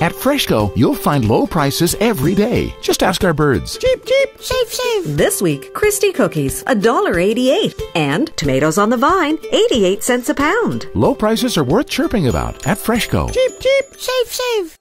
At FreshCo, you'll find low prices every day. Just ask our birds. Cheap, cheap, shave, shave. This week, Christie cookies, $1.88. And tomatoes on the vine, 88 cents a pound. Low prices are worth chirping about at FreshCo. Cheap, cheap, shave, shave.